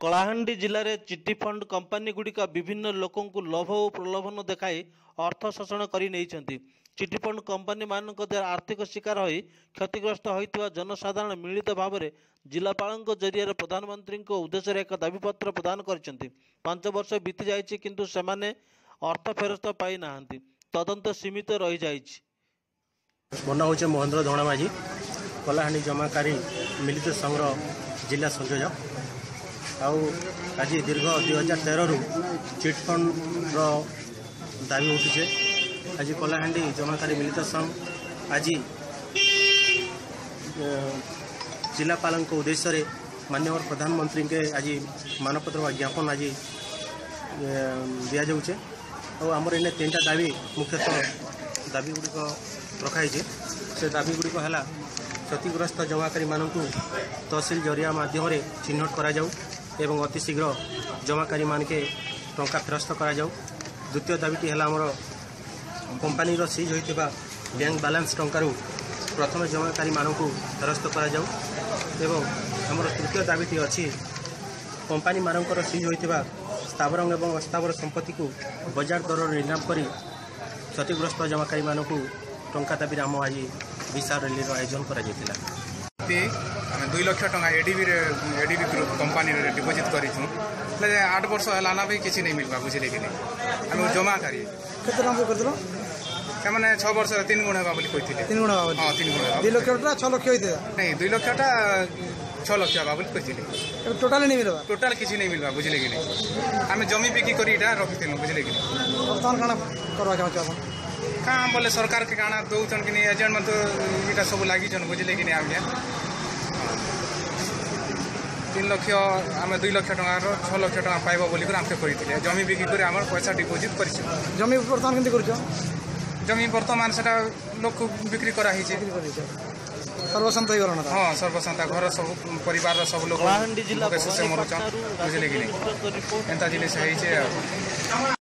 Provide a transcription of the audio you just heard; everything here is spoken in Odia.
କଳାହାଣ୍ଡି ଜିଲ୍ଲାରେ ଚିଟିଫଣ୍ଡ କମ୍ପାନୀଗୁଡ଼ିକ ବିଭିନ୍ନ ଲୋକଙ୍କୁ ଲୋଭ ଓ ପ୍ରଲୋଭନ ଦେଖାଇ ଅର୍ଥ ଶୋଷଣ କରି ନେଇଛନ୍ତି। ଚିଟିଫଣ୍ଡ କମ୍ପାନୀମାନଙ୍କ ଦ୍ୱାରା ଆର୍ଥିକ ଶିକାର ହୋଇ କ୍ଷତିଗ୍ରସ୍ତ ହୋଇଥିବା ଜନସାଧାରଣ ମିଳିତ ଭାବରେ ଜିଲ୍ଲାପାଳଙ୍କ ଜରିଆରେ ପ୍ରଧାନମନ୍ତ୍ରୀଙ୍କ ଉଦ୍ଦେଶ୍ୟରେ ଏକ ଦାବିପତ୍ର ପ୍ରଦାନ କରିଛନ୍ତି। ପାଞ୍ଚ ବର୍ଷ ବିତି ଯାଇଛି କିନ୍ତୁ ସେମାନେ ଅର୍ଥ ଫେରସ୍ତ ପାଇନାହାନ୍ତି। ତଦନ୍ତ ସୀମିତ ରହିଯାଇଛି। ମୋ ନାଁ ହେଉଛି ମହେନ୍ଦ୍ର ଧଣା ମାଝୀ କଳାହାଣ୍ଡି ଜମାକାରୀ ମିଳିତ ସଂଘର ଜିଲ୍ଲା ସଂଯୋଜକ। ଆଉ ଆଜି ଦୀର୍ଘ ଦୁଇ ହଜାର ତେରରୁ ଚିଟ୍ଫଣ୍ଡର ଦାବି ଉଠୁଛେ। ଆଜି କଳାହାଣ୍ଡି ଜମାକାରୀ ମିଳିତ ସଂଘ ଆଜି ଏ, ଜିଲ୍ଲାପାଳଙ୍କ ଉଦ୍ଦେଶ୍ୟରେ ମାନ୍ୟବର ପ୍ରଧାନମନ୍ତ୍ରୀଙ୍କ ଆଜି ମାନପତ୍ର ବା ଜ୍ଞାପନ ଆଜି ଏ, ଦିଆଯାଉଛେ। ଆଉ ଆମର ଏନେ ତିନିଟା ଦାବି ମୁଖ୍ୟତଃ ଦାବିଗୁଡ଼ିକ ରଖାହେଇଛି। ସେ ଦାବିଗୁଡ଼ିକ ହେଲା କ୍ଷତିଗ୍ରସ୍ତ ଜମାକାରୀମାନଙ୍କୁ ତହସିଲ ଜରିଆ ମାଧ୍ୟମରେ ଚିହ୍ନଟ କରାଯାଉ। ଏବଂ ଅତି ଶୀଘ୍ର ଜମାକାରୀମାନକେ ଟଙ୍କା ଫେରସ୍ତ କରାଯାଉ। ଦ୍ୱିତୀୟ ଦାବିଟି ହେଲା ଆମର କମ୍ପାନୀର ସିଜ୍ ହୋଇଥିବା ବ୍ୟାଙ୍କ ବାଲାନ୍ସ ଟଙ୍କାରୁ ପ୍ରଥମେ ଜମାକାରୀମାନଙ୍କୁ ଫେରସ୍ତ କରାଯାଉ ଏବଂ ଆମର ତୃତୀୟ ଦାବିଟି ଅଛି କମ୍ପାନୀମାନଙ୍କର ସିଜ୍ ହୋଇଥିବା ସ୍ଥାବର ଏବଂ ଅସ୍ଥାବର ସମ୍ପତ୍ତିକୁ ବଜାର ଦରରେ ନିଲାମ କରି କ୍ଷତିଗ୍ରସ୍ତ ଜମାକାରୀମାନଙ୍କୁ ଟଙ୍କା ଦାବିରେ ଆମ ଆଜି ବିଶା ର୍ୟାଲିର ଆୟୋଜନ କରାଯାଇଥିଲା। ତି ଆମେ ଦୁଇ ଲକ୍ଷ ଟଙ୍କା ଏଡିବିରେ ଏଡିବି ଗ୍ରୁପ କମ୍ପାନୀରେ ଡିପୋଜିଟ୍ କରିଛୁ। ହେଲେ ଆଠ ବର୍ଷ ହେଲା ନା ବି କିଛି ନେଇ ମିଲବା ବୁଝିଲେ କି ନାହିଁ ଆମେ ଜମାକାରୀ କେତେ ଟଙ୍କା କରିଥିଲ? ସେମାନେ ଛଅ ବର୍ଷ ତିନି ଗୁଣ ହେବା ବୋଲି କହିଥିଲେ। ତିନି ଗୁଣ ଭାବରେ ହଁ ତିନି ଗୁଣ ହେବା ଦୁଇ ଲକ୍ଷ ଟଙ୍କା ଛଅ ଲକ୍ଷ ହେଇଥିଲା ନାଇଁ ଦୁଇ ଲକ୍ଷଟା ଛଅ ଲକ୍ଷ ହେବା ବୋଲି କହିଥିଲେ। ଏବେ ଟୋଟାଲି ନେଇ ମିଳିବା? ଟୋଟାଲ କିଛି ନେଇ ମିଲବା ବୁଝିଲେ କି ନାହିଁ ଆମେ ଜମି ବିକି କରି ଏଇଟା ରଖିଥିଲୁ ବୁଝିଲେ କି ନାହିଁ ବର୍ତ୍ତମାନ କାଣା କରିବା ଚାହୁଁଛ ଆପଣ? କାଁ ବୋଲେ ସରକାରକେ କାଣା ଦଉଛନ୍ କି ନାହିଁ ଏଜେଣ୍ଟ ମାନେ ତ ଏଇଟା ସବୁ ଲାଗିଛନ୍ ବୁଝିଲେ କି ନାହିଁ ଆଜ୍ଞା ତିନି ଲକ୍ଷ ଆମେ ଦୁଇ ଲକ୍ଷ ଟଙ୍କାର ଛଅ ଲକ୍ଷ ଟଙ୍କା ପାଇବ ବୋଲିକରି ଆମକେ କହିଥିଲେ। ଜମି ବିକି କରି ଆମର ପଇସା ଡିପୋଜିଟ୍ କରିଛୁ। ଜମି ବର୍ତ୍ତମାନ କେମିତି କରୁଛ? ଜମି ବର୍ତ୍ତମାନ ସେଟା ଲୋକ ବିକ୍ରି କରାହେଇଛି। ବିକ୍ରି କରିଛ ସର୍ବଶାନ୍ତ ହେଇଗଲାଣି ନା ହଁ ସର୍ବଶାନ୍ତା। ଘର ସବୁ ପରିବାରର ସବୁ ଲୋକ କଳାହାଣ୍ଡି ଜିଲ୍ଲା ଭୋକେ ଶୋଷେ ମରୁଛନ୍ ଭବାନୀପାଟଣାରୁ ବୁଝିଲେ କି ନାହିଁ ରାଜେଶ ମହାନ୍ତିଙ୍କ ରିପୋର୍ଟ। ଏନ୍ତା ଜିନିଷ ହେଇଛେ ଆଉ।